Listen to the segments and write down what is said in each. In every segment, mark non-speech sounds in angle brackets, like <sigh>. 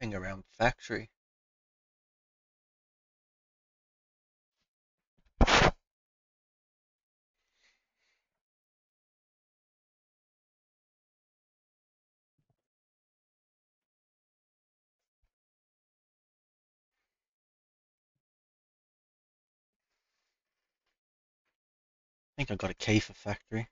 Hang around factory. I think I got a key for factory.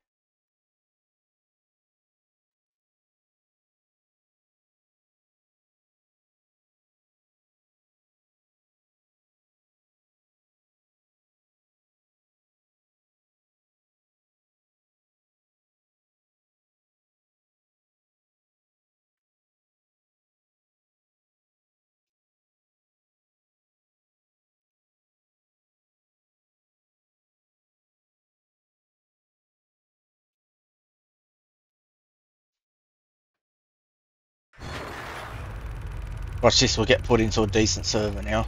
Watch this, we'll get put into a decent server now.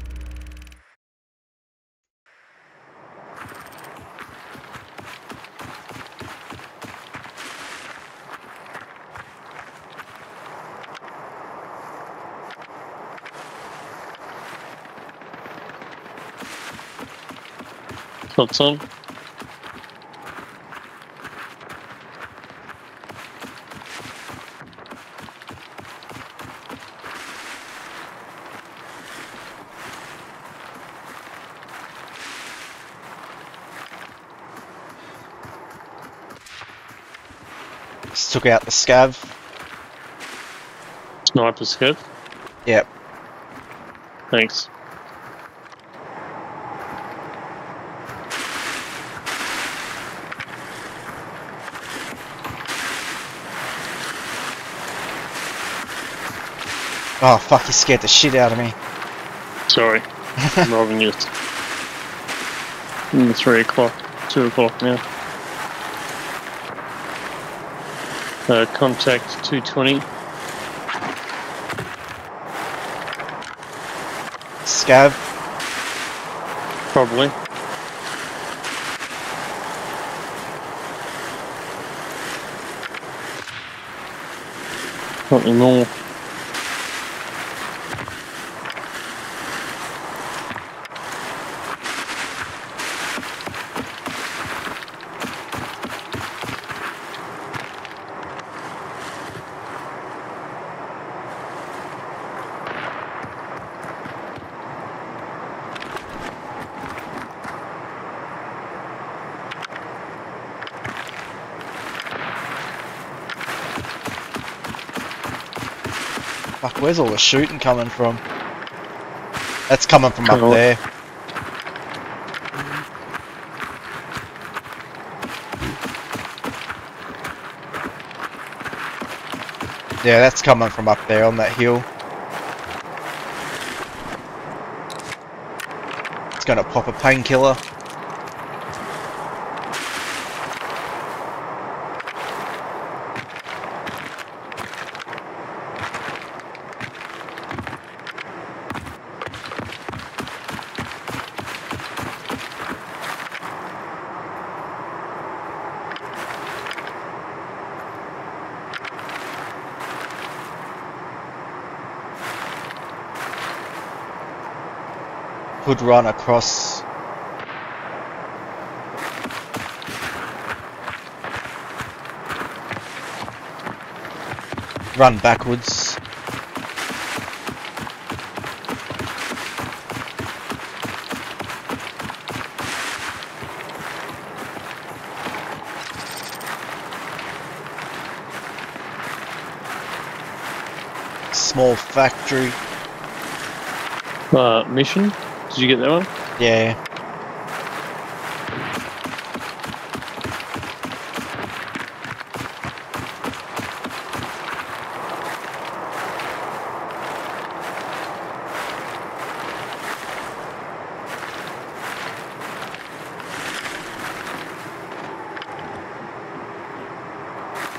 Shots on. Just took out the scav. Sniper scope. Yep. Thanks. Oh fuck, he scared the shit out of me. Sorry. <laughs> I'm robbing you. Mm, three o'clock. Two o'clock now. Uh, contact 220. Scav. Probably. Not anymore. Where's all the shooting coming from? That's coming from up Cool. there. Yeah, that's coming from up there on that hill. It's gonna pop a painkiller. Could run across. Run backwards. Small factory. Uh, mission. Did you get that one? Yeah.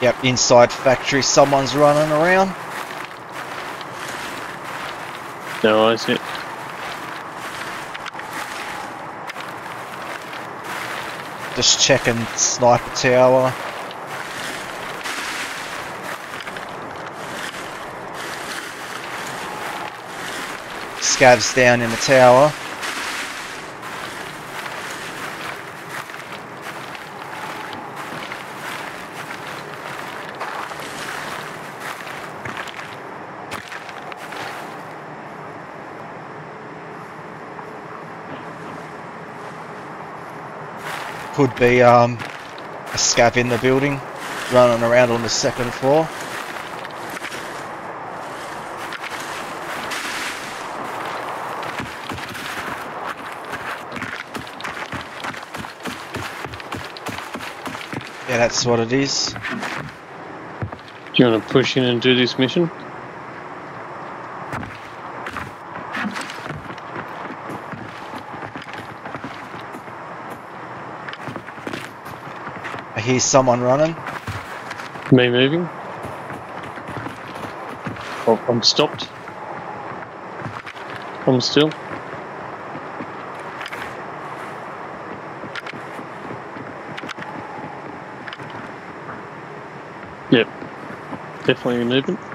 Yep, inside factory, someone's running around. No, I see it. Just checking sniper tower. Scavs down in the tower. Could be um, a scav in the building running around on the second floor. Yeah, that's what it is. Do you want to push in and do this mission? I hear someone running. Me moving? Oh, I'm stopped. I'm still. Yep. Definitely moving.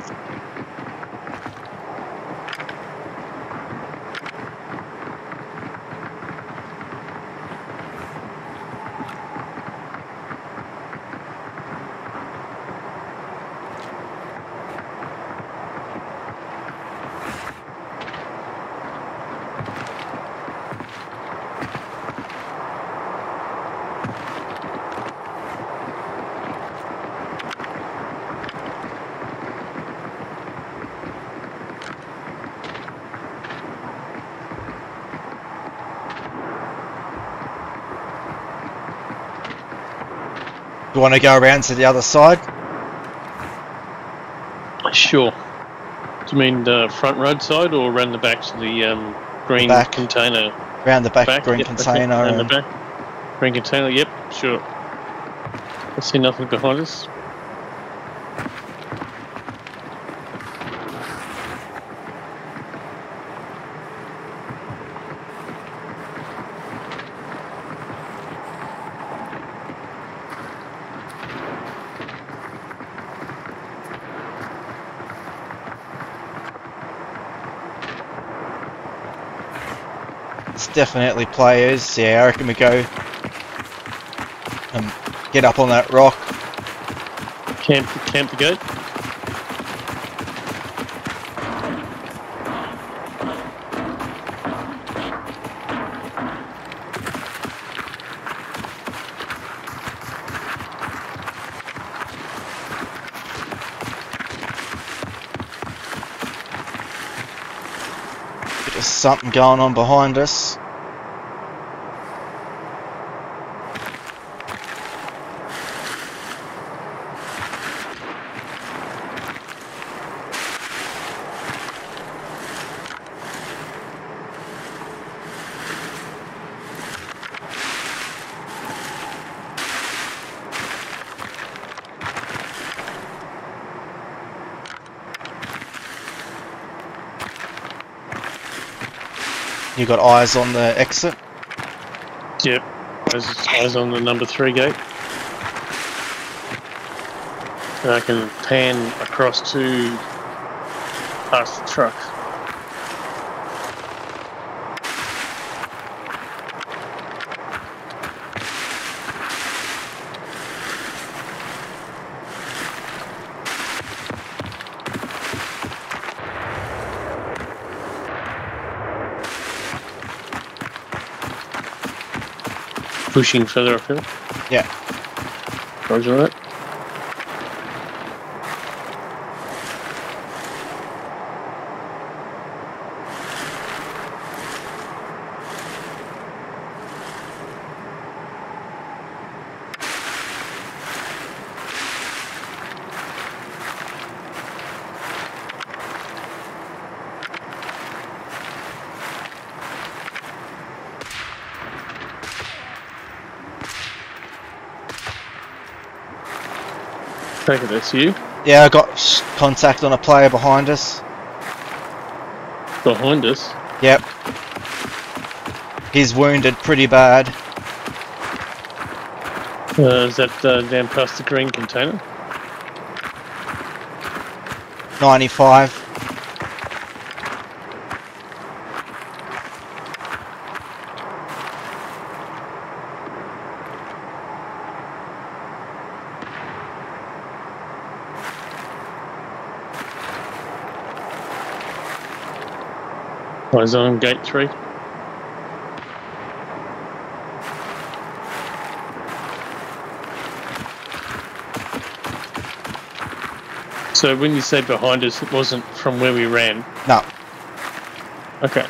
You want to go around to the other side? Sure. Do you mean the front road side or around the back to the um, green back. container? Around the back, Back? green Yep, container. around the back. Green container, yep, sure. I see nothing behind us. Definitely players. Yeah, I reckon we go and get up on that rock. Camp, camp the gate. Something going on behind us. Got eyes on the exit. Yep. Eyes, eyes on the number three gate. And I can pan across to past the truck. Pushing further uphill. Yeah. Roger that. Take it, that's you. Yeah, I got contact on a player behind us. Behind us. Yep. He's wounded pretty bad. Uh, is that uh, down past the green container? 95. Eyes on gate three. So when you say behind us, it wasn't from where we ran. No. Okay.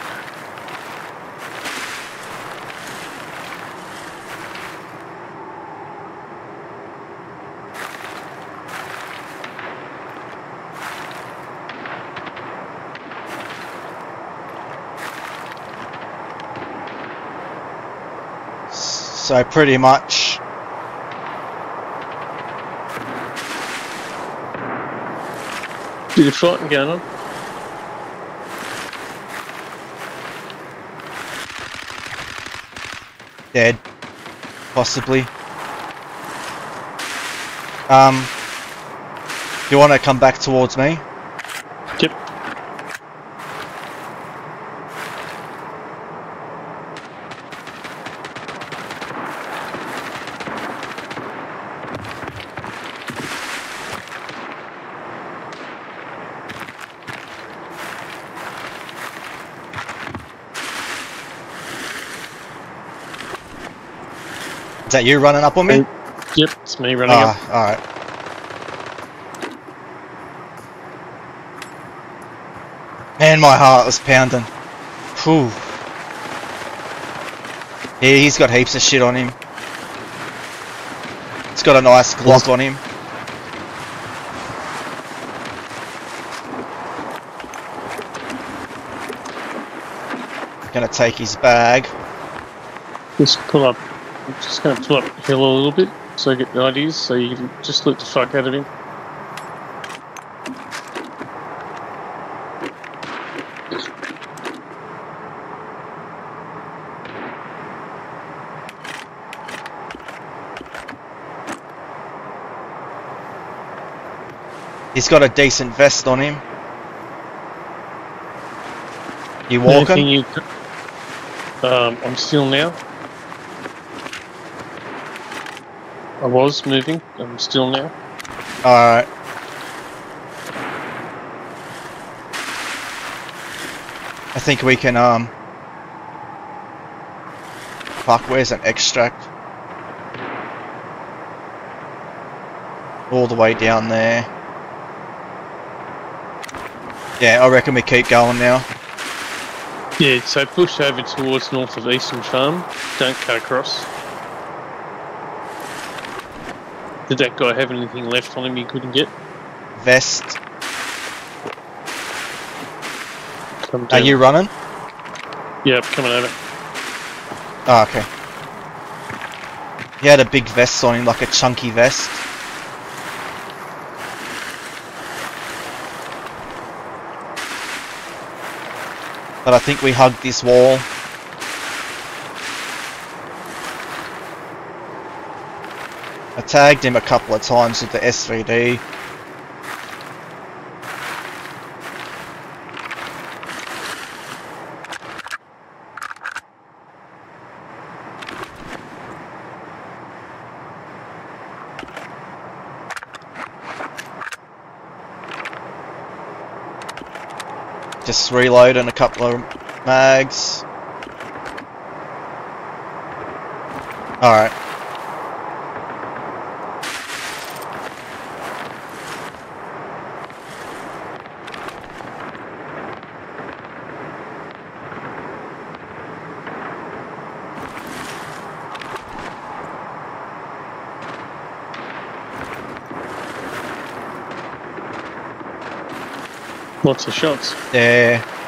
So pretty much fighting going on. dead, possibly. Um, you want to come back towards me? Yep. Is that you running up on me? Yep, it's me running up. Ah, alright. Man, my heart was pounding. Whew. Yeah, he's got heaps of shit on him. He's got a nice Glock on him. Gonna take his bag. Just pull up. I'm just going to pull up hill a little bit so I get the ideas. So you can just look the fuck out of him. He's got a decent vest on him. You walking? You um, I'm still now. I was moving. I'm still now. Alright. I think we can, um... Fuck, where's an extract? All the way down there. Yeah, I reckon we keep going now. Yeah, so push over towards north of Eastern Farm. Don't cut across. Did that guy have anything left on him you couldn't get? Vest. Are you running? Yeah, coming over. Oh, okay. He had a big vest on him, like a chunky vest. But I think we hugged this wall. Tagged him a couple of times with the SVD. Just reloading a couple of mags. Alright. Lots of shots. Yeah.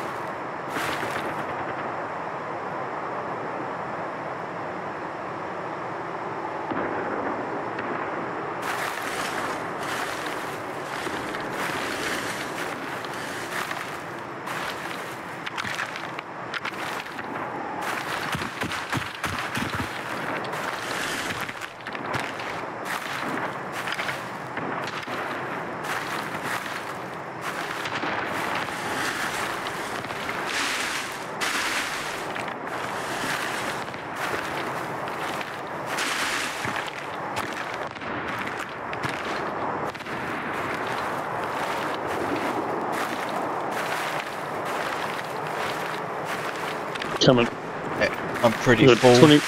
I'm pretty Good. full. 20,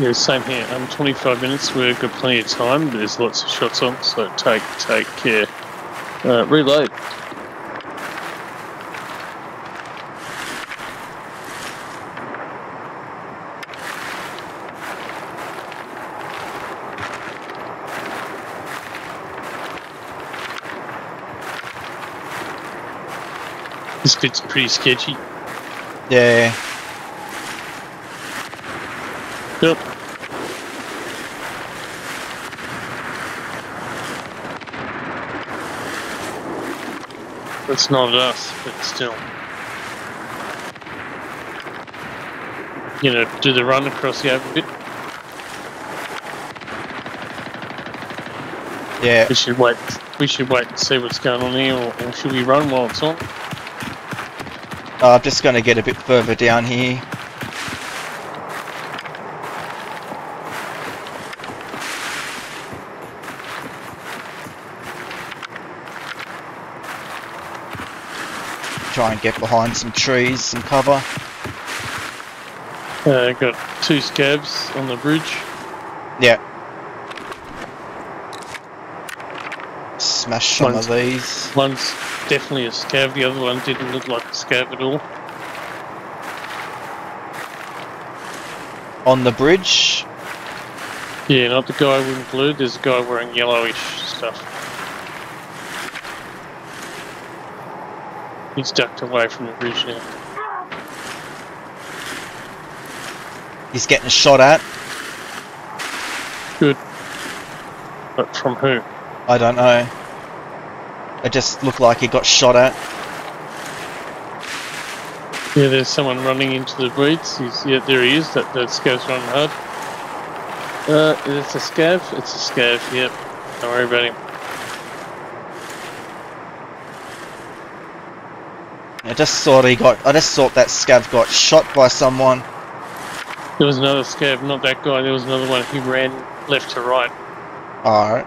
yeah, same here. Um, 25 minutes. We've got plenty of time. There's lots of shots on, so take take care. Uh, reload. This bit's pretty sketchy. Yeah. Yep. That's not us, but still. You know, do the run across the open bit. Yeah. We should wait. We should wait and see what's going on here, or, or should we run while it's on? Uh, I'm just going to get a bit further down here. Try and get behind some trees, some cover. Uh, got two scavs on the bridge. Yeah. Smash some One's- of these. One's definitely a scav. The other one didn't look like a scav at all. On the bridge. Yeah, not the guy wearing blue. There's a guy wearing yellowish stuff. He's ducked away from the bridge now. He's getting shot at. Good. But from who? I don't know. It just looked like he got shot at. Yeah, there's someone running into the weeds. He's, yeah, there he is. That, that scav's running hard. Uh, it's a scav? It's a scav, yep. Don't worry about him. I just thought he got. I just thought that scav got shot by someone. There was another scav, not that guy. There was another one. He ran left to right. Alright.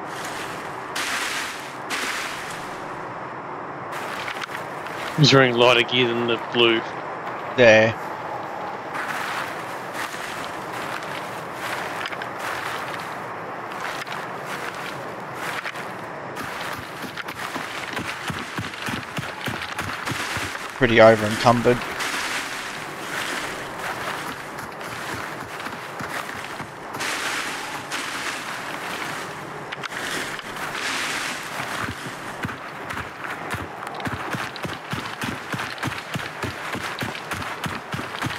He's wearing lighter gear than the blue. There. Pretty over encumbered.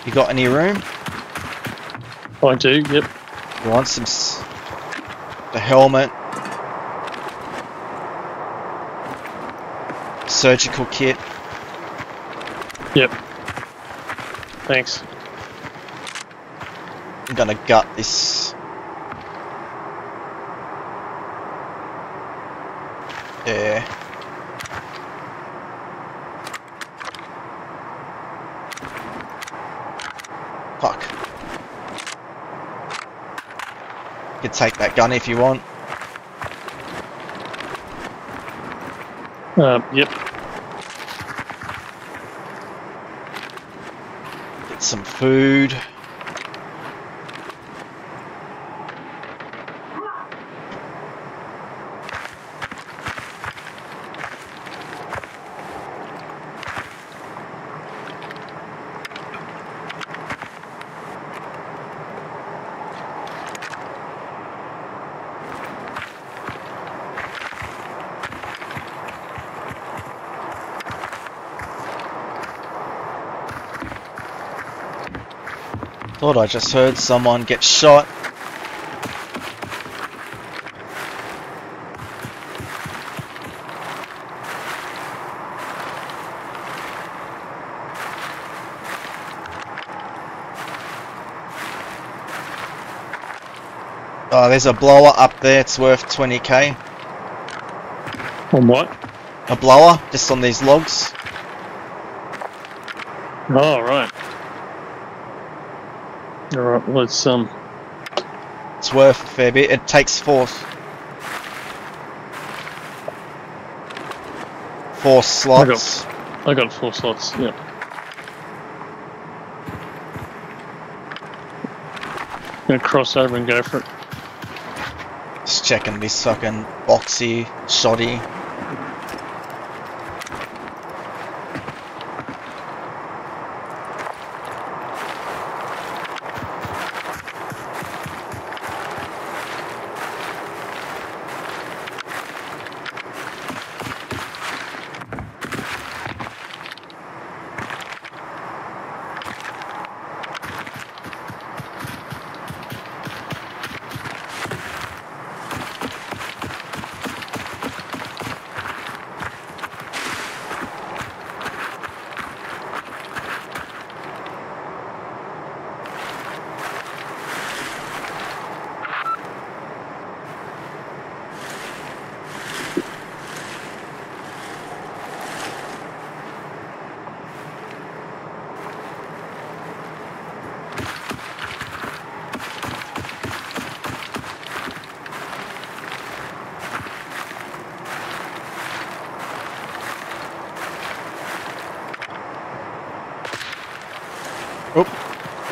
You got any room? I do, yep. You want some s- the helmet, surgical kit. Yep. Thanks. I'm gonna gut this. Yeah. Fuck. You can take that gun if you want. Um, yep. Some food. Thought I just heard someone get shot. Oh, there's a blower up there. It's worth 20k. On what? A blower, just on these logs. Oh, right. Alright, well it's um It's worth a fair bit. It takes force. Four slots. I got, I got four slots, yeah. Gonna cross over and go for it. Just checking this fucking boxy, shoddy.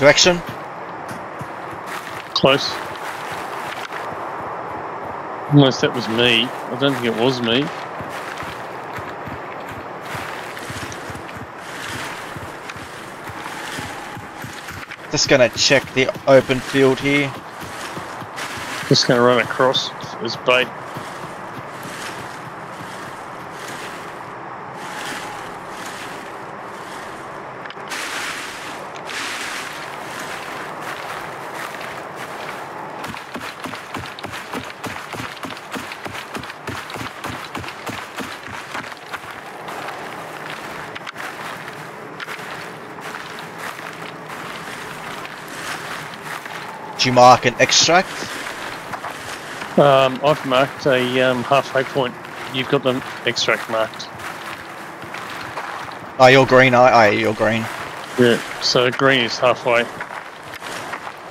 Direction? Close. Unless that was me. I don't think it was me. Just gonna check the open field here. Just gonna run across as bait. Do you mark an extract? Um, I've marked a um, halfway point. You've got the extract marked. Oh, you're green. I, I, you're green. Yeah. So green is halfway.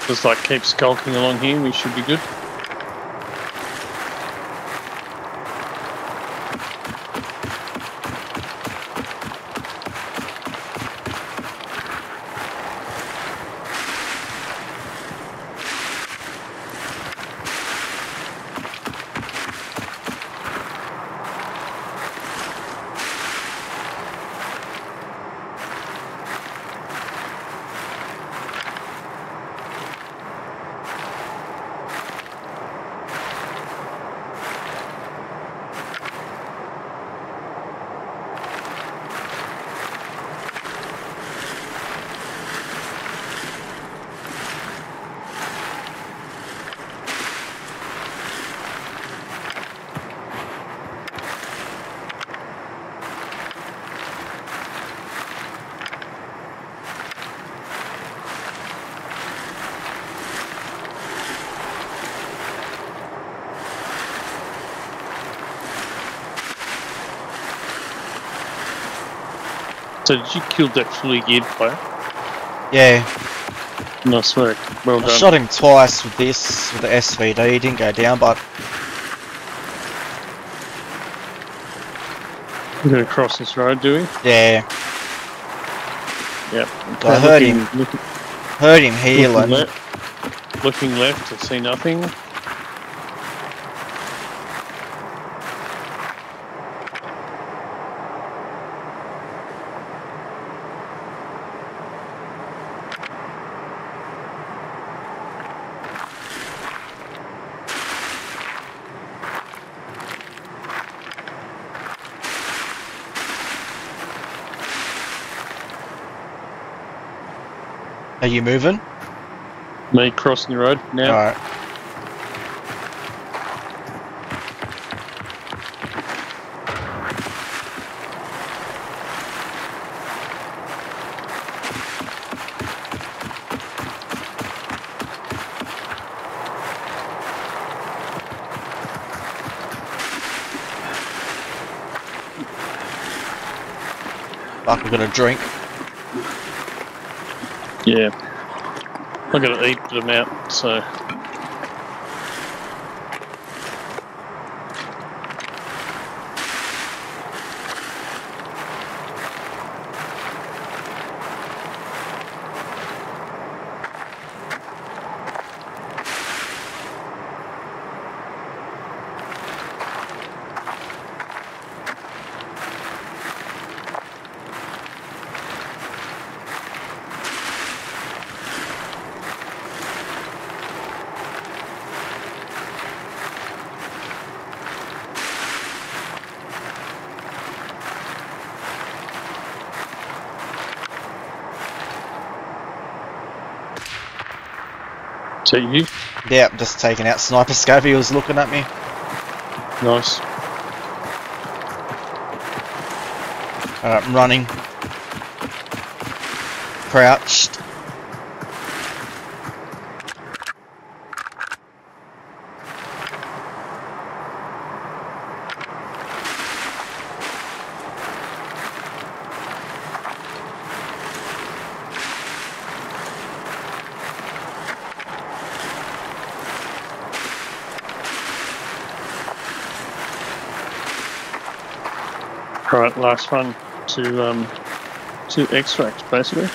Just like keep skulking along here. We should be good. So did you kill that fully geared player? Yeah, Nice work. Well I done. shot him twice with this, with the SVD. He didn't go down, but We're gonna cross this road, do we? yeah, Yep. I heard looking, him. Looking, heard him heal looking, left, looking left, I see nothing. Are you moving? Me crossing the road now. Alright. We're gonna drink. Yeah. I gotta eat them out, so So you? Yeah, just taking out Sniper Scav. He was looking at me. Nice. Alright, I'm running. Crouched. Alright, last one to um to extract basically.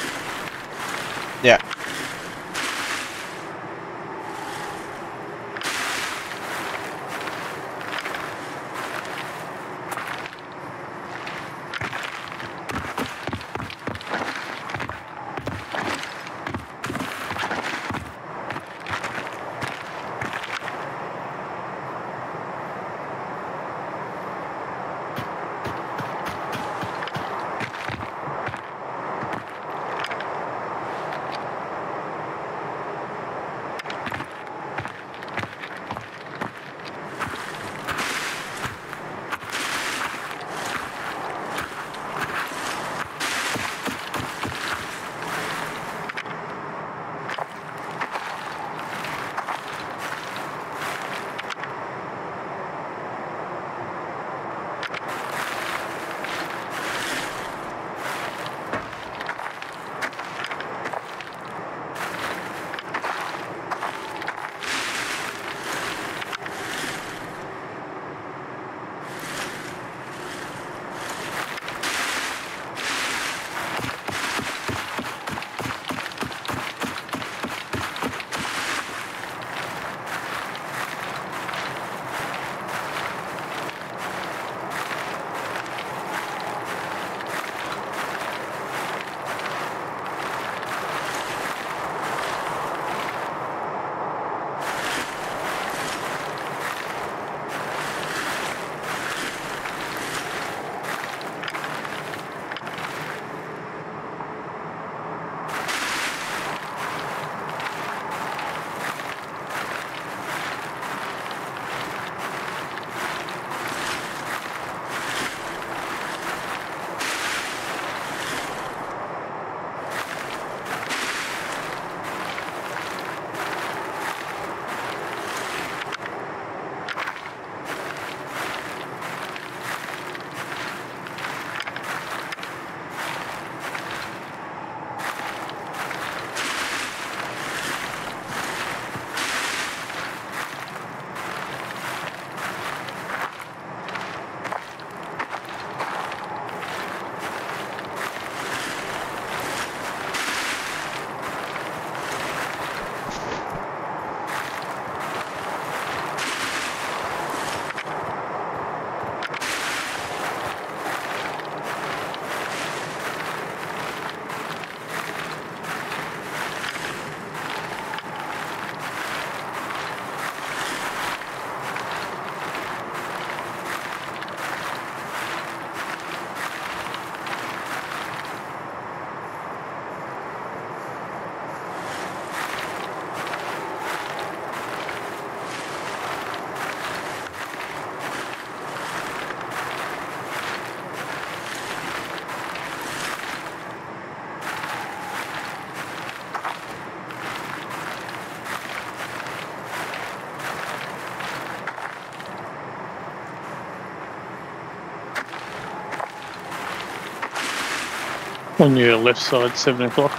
On your left side, seven o'clock.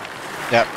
Yep.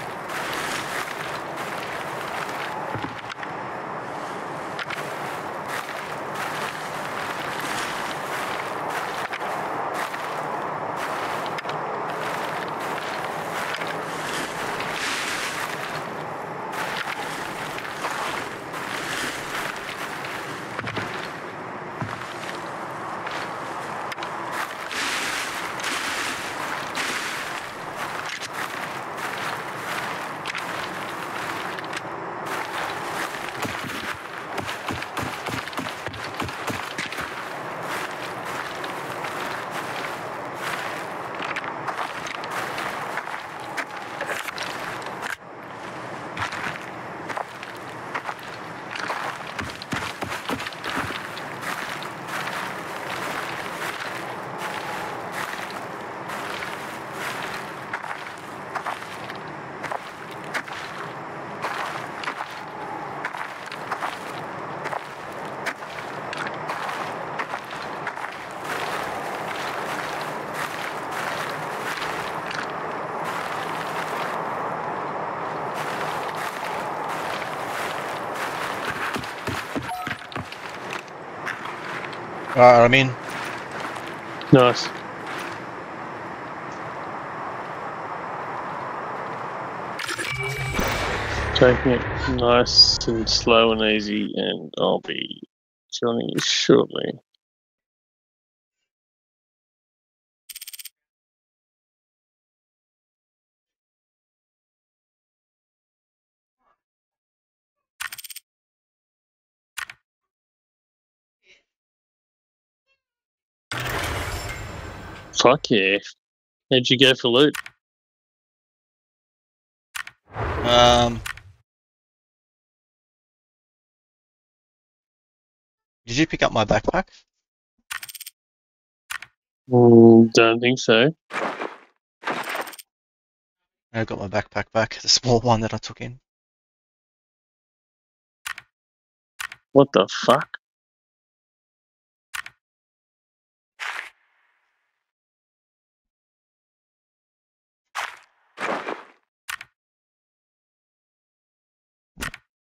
Alright, I mean. Nice. Taking it nice and slow and easy, and I'll be joining you shortly. Fuck yeah. How'd you go for loot? Um. Did you pick up my backpack? Mm, don't think so. I got my backpack back, the small one that I took in. What the fuck?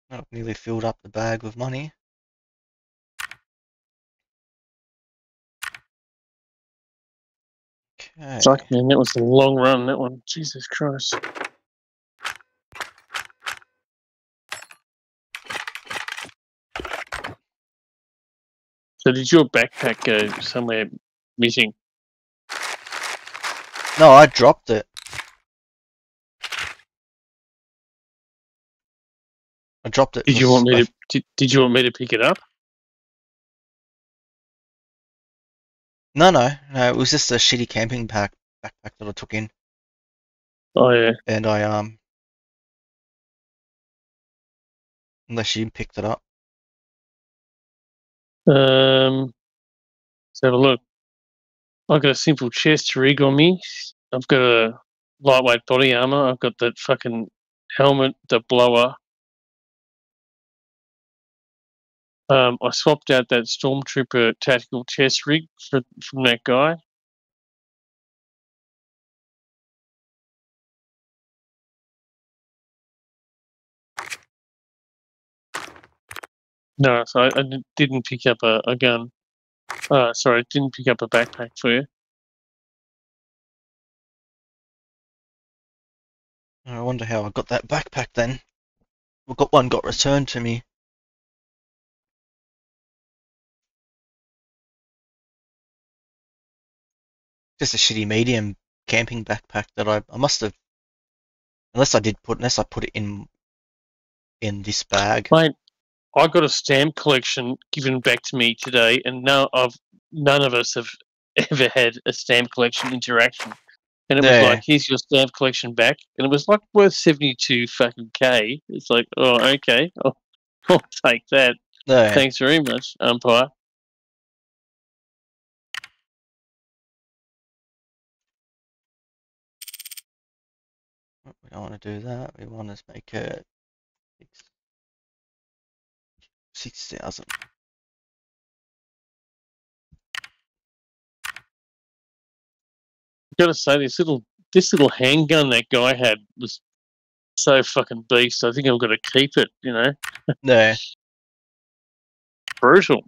I nearly filled up the bag with money. Okay. Fuck man, that was a long run, that one. Jesus Christ. So did your backpack go somewhere missing? No, I dropped it. I dropped it. Did you want me to did, did you want me to pick it up? No, no, no. It was just a shitty camping pack backpack that I took in, Oh yeah. and I um. Unless you picked it up. Um let's have a look. I've got a simple chest rig on me. I've got a lightweight body armor. I've got that fucking helmet, the blower. Um, I swapped out that stormtrooper tactical chest rig for, from that guy. No, so I, I didn't pick up a, a gun. Uh, sorry, didn't pick up a backpack for you. I wonder how I got that backpack then. Well, got one got returned to me. Just a shitty medium camping backpack that I I must have unless I did put unless I put it in in this bag. Mate, I got a stamp collection given back to me today, and no, I've none of us have <laughs> ever had a stamp collection interaction. And it was like, here's your stamp collection back, and it was like worth seventy two fucking k. It's like, oh, okay, I'll, <laughs> I'll take that. No, Thanks very much, umpire. We don't want to do that. We want to make it six six thousand. gotta say, this little this little handgun that guy had was so fucking beast. I think I'm gonna keep it. You know, No, brutal.